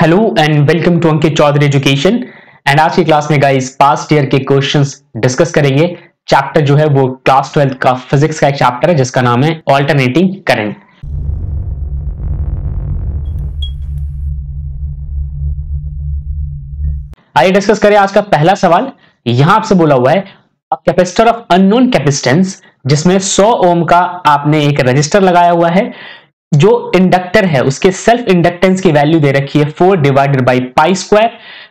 Hello and welcome to Ankit Chaudhary education and आज की class में गाइस पास्ट ईयर के क्वेश्चंस डिस्कस करेंगे। चैप्टर जो है वो क्लास ट्वेल्थ का फिजिक्स का एक चैप्टर है, जिसका नाम है ऑल्टरनेटिंग करंट आइए डिस्कस करें आज का पहला सवाल। यहाँ आपसे बोला हुआ है कैपेसिटर ऑफ़ अननोन कैपेसिटेंस जिसमें 100 ओम का आपने एक रजिस्टर लगाया हुआ है। जो इंडक्टर है, उसके सेल्फ इंडक्टेंस की वैल्यू दे रखी है four divided by pi square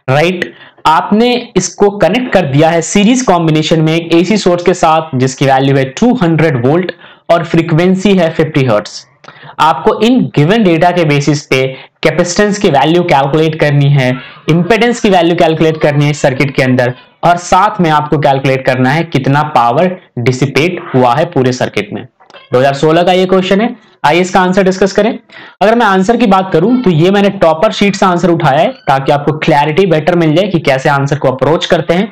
right आपने इसको कनेक्ट कर दिया है सीरीज़ कॉम्बिनेशन में एक एसी सोर्स के साथ, जिसकी वैल्यू है 200 वोल्ट और फ्रीक्वेंसी है 50 हर्ट्स आपको इन गिवन डेटा के बेसिस पे कैपेसिटेंस की वैल्यू कैलकुलेट करनी है इंपेडेंस की वैल्यू कैलकुलेट करनी है सर्किट के अंदर, और साथ में आपको कैलकुलेट करना है कितना पावर डिसिपेट हुआ है पूरे सर्किट में। 2016 का ये क्वेश्चन है। आइए इसका आंसर डिस्कस करें। अगर मैं आंसर की बात करूँ तो ये मैंने टॉपर शीट से आंसर उठाया है, ताकि आपको क्लैरिटी बेटर मिल जाए कि कैसे आंसर को अप्रोच करते हैं।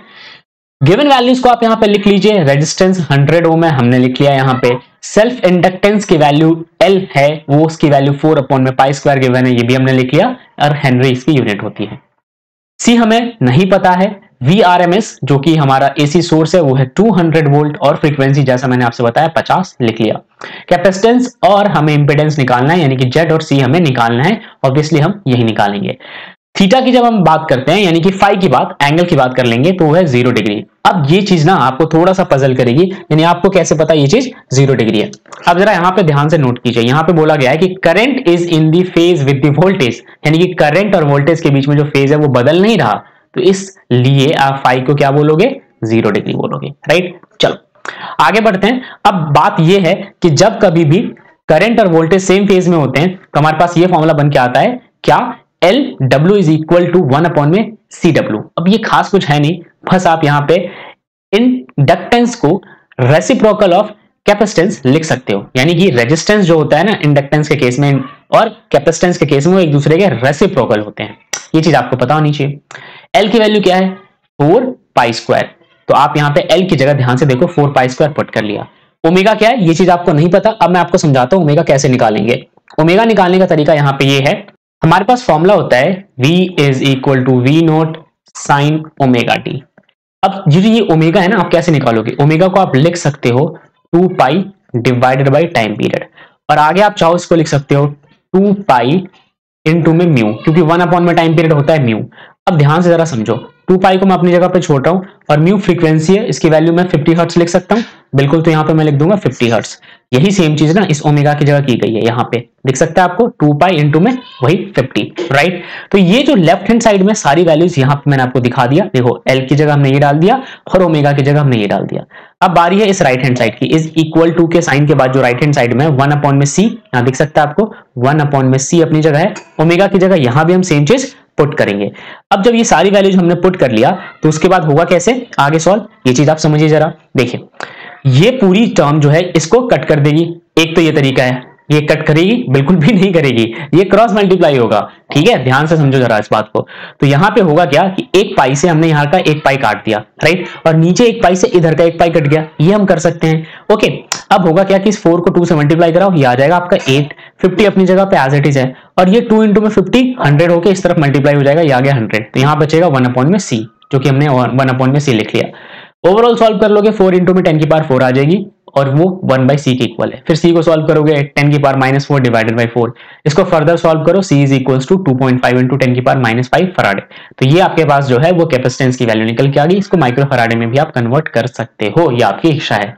गिवन वैल्यूज़ को आप यहाँ पे लिख लीजिए। रेजिस्टेंस 100 ओम है, हमने लिख लिया यहाँ पे। सेल्फ इंडक्टेंस की वैल्यू एल है, वो उसकी वैल्यू फोर अपॉन में पाई स्क्वायर गिवन है, ये भी हमने लिख लिया। और हेनरी इसकी यूनिट होती है। सी हमें नहीं पता है। वी आर एम एस जो कि हमारा एसी सोर्स है, वो है 200 वोल्ट और फ्रीक्वेंसी जैसा मैंने आपसे बताया 50 लिख लिया। कैपेसिटेंस और हमें इंपेडेंस निकालना है, यानी कि जेड और सी हमें निकालना है ऑब्वियसली हम यही निकालेंगे। थीटा की जब हम बात करते हैं, यानी कि फाइव की बात एंगल की बात कर लेंगे तो वो है ज़ीरो डिग्री अब ये चीज़ ना आपको थोड़ा सा पजल करेगी, यानी आपको कैसे पता ये चीज़ ज़ीरो डिग्री है। अब जरा यहाँ पे ध्यान से नोट कीजिए। यहाँ पे बोला गया है कि current is in the phase with the voltage यानी कि करंट और वोल्टेज के बीच में जो फ़ेज़ है, वो बदल नहीं रहा। तो इसलिए आप फाइव को क्या बोलोगे? ज़ीरो डिग्री बोलोगे राइट चलो, आगे बढ़ते हैं। अब बात यह है कि जब कभी भी करंट और वोल्टेज सेम फ़ेज़ में होते हैं तो हमारे पास ये फॉर्मूला बन के आता है, क्या? L W is equal to one upon में सी डब्ल्यू अब ये खास कुछ है नहीं, बस आप यहाँ पे इंडक्टेंस को रेसिप्रोकल ऑफ़ कैपेसिटेंस लिख सकते हो। यानी कि रेजिस्टेंस जो होता है ना इंडक्टेंस के केस में और कैपेसिटेंस के केस में वो एक दूसरे के रेसिप्रोकल होते हैं। ये चीज़ आपको पता होनी चाहिए। एल की वैल्यू क्या है? फोर पाई स्क्वायर तो आप यहाँ पे एल की जगह ध्यान से देखो फोर पाई स्क्वायर पुट कर लिया। ओमेगा क्या है? ये चीज़ आपको नहीं पता। अब मैं आपको समझाता हूँ ओमेगा कैसे निकालेंगे। ओमेगा निकालने का तरीका यहाँ पे ये है। हमारे पास फॉर्मूला होता है v is equal to V naught sine omega T अब जो ये ओमेगा है ना, आप कैसे निकालोगे? ओमेगा को आप लिख सकते हो two pi divided by time period और आगे आप चाहो इसको लिख सकते हो टू पाई इन टू में म्यू, क्योंकि वन अपॉन में टाइम पीरियड होता है म्यू। अब ध्यान से जरा समझो टू पाई को मैं अपनी जगह पे छोड़ रहा हूँ और म्यू फ्रीक्वेंसी है, इसकी वैल्यू मैं 50 हर्ट्स लिख सकता हूँ। बिल्कुल तो यहाँ पे मैं लिख दूँगा 50 हर्ट्स यही सेम चीज़ ना, इस ओमेगा की जगह की गई है यहाँ पे। दिख सकता है आपको टू पाई इंटू में वही 50 राइट तो ये जो लेफ़्ट हैंड साइड में सारी वैल्यूज़ यहाँ पे मैंने आपको दिखा दिया। देखो एल की जगह हमने ये डाल दिया और ओमेगा की जगह हमने ये डाल दिया। अब बारी है इस राइट हैंड साइड की। इज़ इक्वल टू के साइन के बाद जो राइट हैंड साइड में वन अपॉन में सी यहाँ दिख सकता है आपको वन अपॉन में सी अपनी जगह है। ओमेगा की जगह यहाँ भी हम सेम चीज़ पुट करेंगे। अब जब ये सारी वैल्यूज़ हमने पुट कर लिया तो उसके बाद होगा कैसे? आगे सॉल्व ये चीज़ आप समझिए जरा। देखिए, ये पूरी टर्म जो है, इसको कट कर देगी। एक तो ये तरीका है। ये कट करेगी, बिल्कुल भी नहीं करेगी। ये क्रॉस मल्टीप्लाई होगा। ठीक है? ध्यान से समझो जरा इस बात को। तो यहाँ पे होगा क्या कि एक पाई से हमने यहाँ का एक पाई काट दिया राइट और नीचे एक पाई से इधर का एक पाई कट गया। ये हम कर सकते हैं। ओके अब होगा क्या कि इस फोर को टू से मल्टीप्लाई कराओ, ये आ जाएगा आपका एट फिफ्टी अपनी जगह पे एज इट इज़ है। और ये टू इंटू में फिफ्टी हंड्रेड होकर इस तरफ़ मल्टीप्लाई हो जाएगा, ये आ गया हंड्रेड तो यहाँ बचेगा वन अपॉइंट में सी जो कि हमने वन अपॉइंट में सी लिख लिया। ओवरऑल सॉल्व कर लोगे फोर इंटू में टेन की पार फोर आ जाएगी। और वो वन बाई सी के इक्वल है। फिर सी को सॉल्व करोगे टेन की power minus four divided by four इसको फर्दर सॉल्व करो C is equal to two point five into ten की पार माइनस फाइव फराडे। तो ये आपके पास जो है, वो कैपेसिटेंस की वैल्यू निकल के आ गई। इसको माइक्रो फराडे में भी आप कन्वर्ट कर सकते हो, ये आपकी इच्छा है।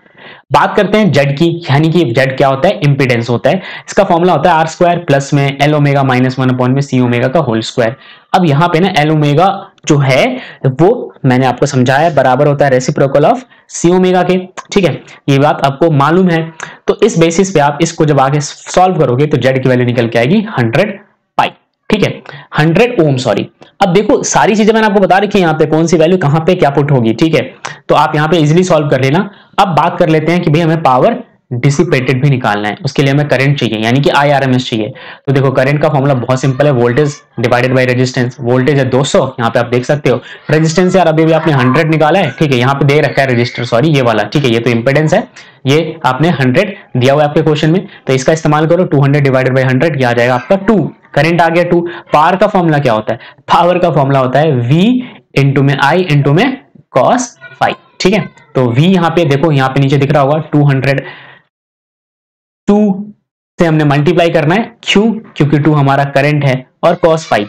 बात करते हैं जेड की, यानी कि जेड क्या होता है? इंपिडेंस होता है। इसका फॉर्मूला होता है आर स्क्वायर प्लस में L omega minus one upon में सी ओमेगा का होल स्क्वायर अब यहाँ पे ना एल ओमेगा जो है, वो मैंने आपको समझाया, बराबर होता है रेसिप्रोकल ऑफ़ सी ओमेगा के ठीक है? ये बात आपको मालूम है। तो इस बेसिस पे आप इसको जब आगे सॉल्व करोगे तो जेड की वैल्यू निकल के आएगी हंड्रेड पाई ठीक है? हंड्रेड ओम सॉरी अब देखो, सारी चीज़ें मैंने आपको बता रखी है यहाँ पे, कौन सी वैल्यू कहाँ पे क्या पुट होगी, ठीक है? तो आप यहाँ पे इजिली सॉल्व कर लेना। अब बात कर लेते हैं कि भाई हमें पावर डिसिपेटेड भी निकालना है। उसके लिए हमें करंट चाहिए, यानी कि आई चाहिए। तो देखो करंट का फॉर्मूला बहुत सिंपल है। Voltage divided by resistance voltage है 200 सौ, यहाँ पे आप देख सकते हो। रेजिस्टेंस यार, अभी भी आपने 100 निकाला है, ठीक है, यहाँ पे दे रखा है रजिस्टर सॉरी ये वाला, ठीक है, ये तो इंपेडेंस है। ये आपने 100 दिया हुआ है आपके क्वेश्चन में। तो इसका इस्तेमाल करो 200 डिवाइडेड बाई हंड्रेड आ जाएगा आपका टू करंट आ गया टू पावर का फॉर्मूला क्या होता है? पावर का फॉर्मूला होता है वी इंटू में आई इंटू में कॉस फाइव ठीक है? तो v यहाँ पे देखो, यहाँ पे नीचे दिख रहा होगा टू हंड्रेड से हमने मल्टीप्लाई करना है क्यों क्योंकि टू हमारा करंट है, और कॉस फाइव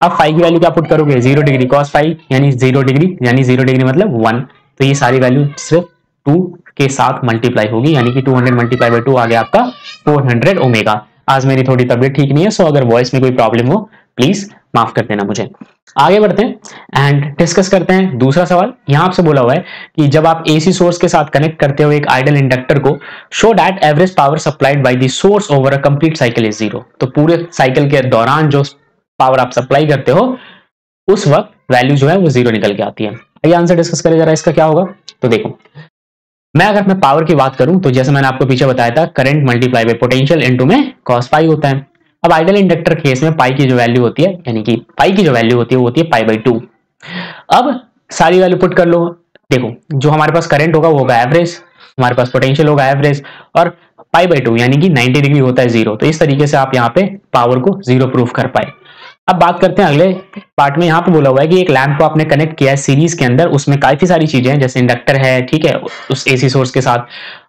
अब फाइव की वैल्यू क्या पुट करोगे? ज़ीरो डिग्री कॉस फाइव यानी ज़ीरो डिग्री यानी ज़ीरो डिग्री मतलब वन तो ये सारी वैल्यू सिर्फ़ टू के साथ मल्टीप्लाई होगी, यानी कि 200 मल्टीप्लाई बाई टू आ गया आपका 400 ओमेगा आज मेरी थोड़ी तबीयत ठीक नहीं है सो अगर वॉइस में कोई प्रॉब्लम हो प्लीज़ माफ़ कर देना मुझे। आगे बढ़ते हैं एंड डिस्कस करते हैं दूसरा सवाल। यहाँ आपसे बोला हुआ है कि जब आप एसी सोर्स के साथ कनेक्ट करते हो एक आइडल इंडक्टर को show that average power supplied by the source over a complete cycle is zero तो पूरे साइकिल के दौरान जो पावर आप सप्लाई करते हो, उस वक्त वैल्यू जो है वो ज़ीरो निकल के आती है। आइए आंसर डिस्कस करें जरा, इसका क्या होगा? तो देखो, मैं अगर मैं पावर की बात करूँ तो जैसे मैंने आपको पीछे बताया था current multiply by potential into में कॉस पाई होता है। अब आइडल इंडक्टर केस में पाई की जो वैल्यू होती है, यानी कि पाई की जो वैल्यू होती है, वो होती है पाई बाई टू अब सारी वैल्यू पुट कर लो। देखो, जो हमारे पास करंट होगा, वो होगा एवरेज हमारे पास पोटेंशियल होगा एवरेज और पाई बाई टू यानी कि 90 डिग्री होता है ज़ीरो तो इस तरीके से आप यहाँ पे पावर को ज़ीरो प्रूफ कर पाए। अब बात करते हैं अगले पार्ट में। यहाँ पे बोला हुआ है कि एक लैंप को आपने कनेक्ट किया है सीरीज़ के अंदर। उसमें काफ़ी सारी चीज़ें हैं, जैसे इंडक्टर है, ठीक है, उस एसी सोर्स के साथ।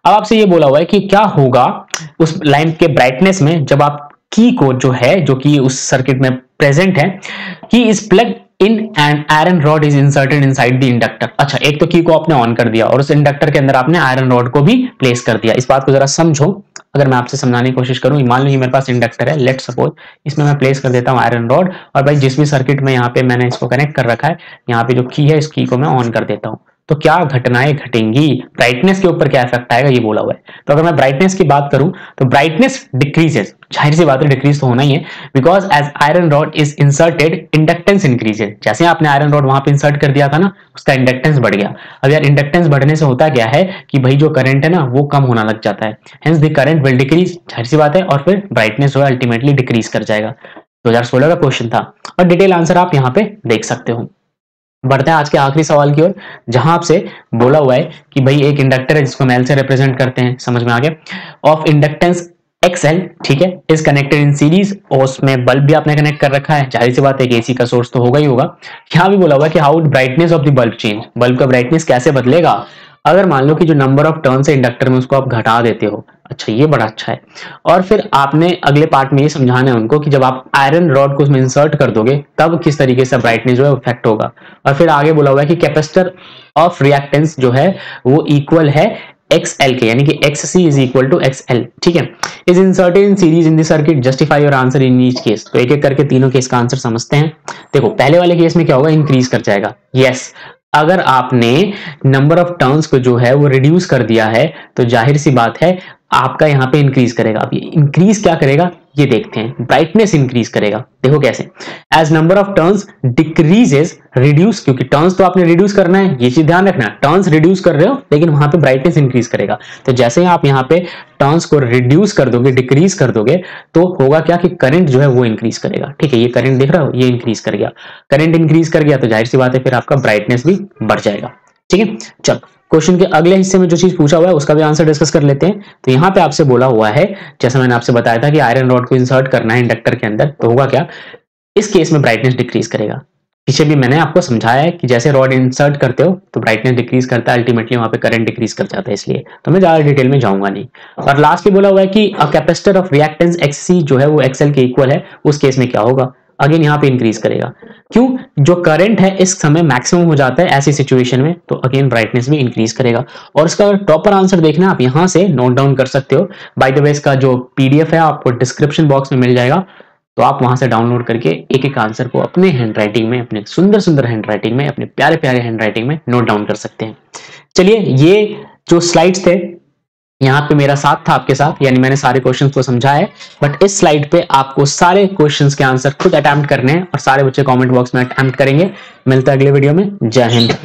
अब आपसे ये बोला हुआ है कि क्या होगा उस लैंप के ब्राइटनेस में जब आप की को जो है, जो कि उस सर्किट में प्रेजेंट है, key is plug in and iron rod is inserted inside the inductor अच्छा एक तो की को आपने ऑन कर दिया और उस इंडक्टर के अंदर आपने आयरन रॉड को भी प्लेस कर दिया। इस बात को जरा समझो। अगर मैं आपसे समझाने की कोशिश करूँ, मान लो ये मेरे पास इंडक्टर है लेट सपोज़ इसमें मैं प्लेस कर देता हूँ आयरन रॉड और भाई जिस भी सर्किट में यहाँ पे मैंने इसको कनेक्ट कर रखा है, यहाँ पे जो की है, इस की को मैं ऑन कर देता हूँ। तो क्या घटनाएँ घटेंगी? ब्राइटनेस के ऊपर क्या इफ़ेक्ट आएगा? ये बोला हुआ है। तो अगर मैं ब्राइटनेस की बात करूँ तो ब्राइटनेस डिक्रीजेस ज़ाहिर सी बात है डिक्रीज तो होना ही है। Because as iron rod is inserted inductance increases जैसे आपने आयरन रॉड वहाँ पे इंसर्ट कर दिया था ना, उसका इंडक्टेंस बढ़ गया। अब यार इंडक्टेंस बढ़ने से होता क्या है कि भाई जो करंट है ना, वो कम होना लग जाता है। Hence the current will decrease ज़ाहिर सी बात है, और फिर ब्राइटनेस जो है अल्टीमेटली डिक्रीज कर जाएगा। 2016 का क्वेश्चन था। और डिटेल आंसर आप यहाँ पे देख सकते हो। बढ़ते हैं आज के आखिरी सवाल की ओर, जहाँ आपसे बोला हुआ है कि भाई एक इंडक्टर है जिसको हम एल से रिप्रेजेंट करते हैं, समझ में आ गया? ऑफ़ इंडक्टेंस एक्सएल ठीक है इज़ कनेक्टेड इन सीरीज़ और उसमें बल्ब भी आपने कनेक्ट कर रखा है। ज़ाहिर सी बात है एसी का सोर्स तो होगा ही होगा। यहाँ भी बोला हुआ है कि how brightness of the bulb change bulb का ब्राइटनेस कैसे बदलेगा? अगर मान लो कि जो नंबर ऑफ़ टर्न है इंडक्टर में उसको आप घटा देते हो अच्छा ये बड़ा अच्छा है। और फिर आपने अगले पार्ट में ये समझाना है उनको कि जब आप आयरन रॉड को उसमें इंसर्ट कर दोगे, तब किस तरीके से ब्राइटनेस जो है इफ़ेक्ट होगा। और फिर आगे बोला हुआ है कि कैपेसिटर ऑफ़ रिएक्टेंस जो है, वो इक्वल है एक्स एल के, यानी कि X C is equal to X L ठीक है? Is inserted in series in circuit justify your answer in each case तो एक एक करके तीनों केस का आंसर समझते हैं। देखो, पहले वाले केस में क्या होगा? इंक्रीज कर जाएगा। यस अगर आपने नंबर ऑफ़ टर्न्स को जो है वो रिड्यूस कर दिया है तो ज़ाहिर सी बात है आपका यहाँ पे इंक्रीज करेगा। अब ये इंक्रीज क्या करेगा? ये देखते हैं। ब्राइटनेस इंक्रीज करेगा। देखो कैसे। As number of turns decreases reduce क्योंकि टर्न्स तो आपने रिड्यूस करना है, ये चीज़ ध्यान रखना टर्न्स रिड्यूस कर रहे हो, लेकिन वहाँ पे ब्राइटनेस इंक्रीज करेगा। तो जैसे ही आप यहाँ पे टर्न्स को रिड्यूस कर दोगे डिक्रीज कर दोगे तो होगा क्या कि करंट जो है वो इंक्रीज करेगा। ठीक है, ये करंट देख रहा हो, ये इंक्रीज कर गया। करंट इंक्रीज कर गया तो ज़ाहिर सी बात है, फिर आपका ब्राइटनेस भी बढ़ जाएगा। ठीक है, चलो। क्वेश्चन के अगले हिस्से में जो चीज़ पूछा हुआ है, उसका भी आंसर डिस्कस कर लेते हैं। तो यहाँ पे आपसे बोला हुआ है, जैसा मैंने आपसे बताया था कि आयरन रॉड को इंसर्ट करना है इंडक्टर के अंदर तो होगा क्या? इस केस में ब्राइटनेस डिक्रीज करेगा। पीछे भी मैंने आपको समझाया है कि जैसे रॉड इंसर्ट करते हो तो ब्राइटनेस डिक्रीज करता है अल्टीमेटली वहाँ पे करंट डिक्रीज कर जाता है इसलिए। तो मैं ज़्यादा डिटेल में जाऊँगा नहीं। और लास्ट में बोला हुआ है कि कैपेसिटर ऑफ़ रिएक्टेंस एक्ससी जो है, वो एक्सएल के इक्वल है, उस केस में क्या होगा? अगेन यहाँ पे इंक्रीज करेगा। क्यों? जो करंट है, इस समय मैक्सिमम हो जाता है ऐसी सिचुएशन में तो अगेन ब्राइटनेस भी इंक्रीज करेगा। और इसका प्रॉपर आंसर देखना, आप यहाँ से नोट डाउन कर सकते हो। बाय द वे इसका जो पीडीएफ है, आपको डिस्क्रिप्शन बॉक्स में मिल जाएगा। तो आप वहाँ से डाउनलोड करके एक एक आंसर को अपने हैंड राइटिंग में, अपने सुंदर सुंदर हैंड राइटिंग में, अपने प्यारे प्यारे हैंड राइटिंग में नोट डाउन कर सकते हैं। चलिए, ये जो स्लाइड्स थे यहाँ पे मेरा साथ था आपके साथ, यानी मैंने सारे क्वेश्चंस को समझा है बट इस स्लाइड पे आपको सारे क्वेश्चंस के आंसर खुद अटैम्प्ट करने हैं और सारे बच्चे कमेंट बॉक्स में अटैम्प्ट करेंगे। मिलता है अगले वीडियो में। जय हिंद।